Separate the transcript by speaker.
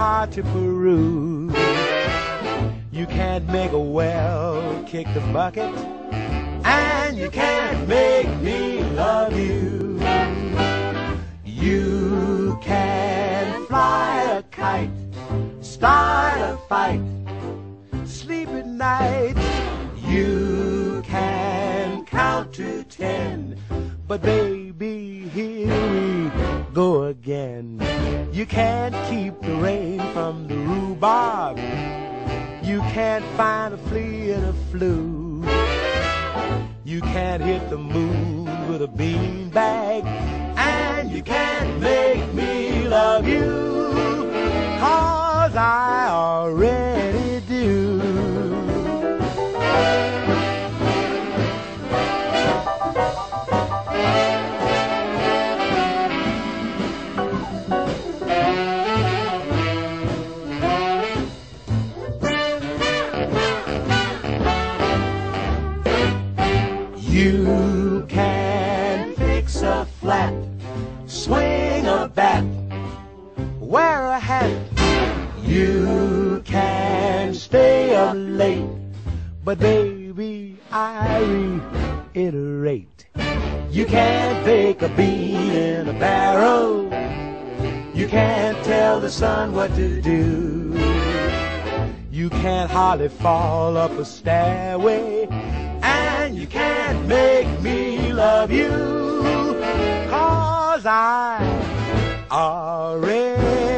Speaker 1: to peruse. You can't make a well kick the bucket, and you can't make me love you. You can fly a kite, start a fight, sleep at night. You can count to ten, but baby, here go again. You can't keep the rain from the rhubarb. You can't find a flea in a flue. You can't hit the moon with a beanbag. And you can't make me love you. Cause I already You can fix a flat, swing a bat, wear a hat. You can stay up late, but baby, I reiterate. You can't bake a bean in a barrel. You can't tell the sun what to do. You can't hardly fall up a stairway. And you can't make love you, cause I already